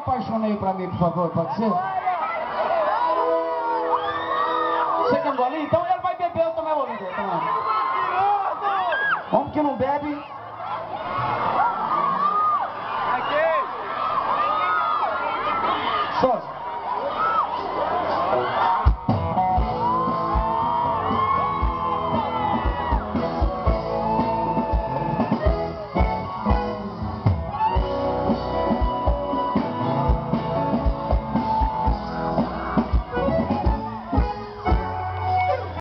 apaixonei pra mim, por favor, pode ser? Você quer um golinho? Então ele vai beber, eu também vou beber. Tá Homem que não bebe... aqui Sozinho.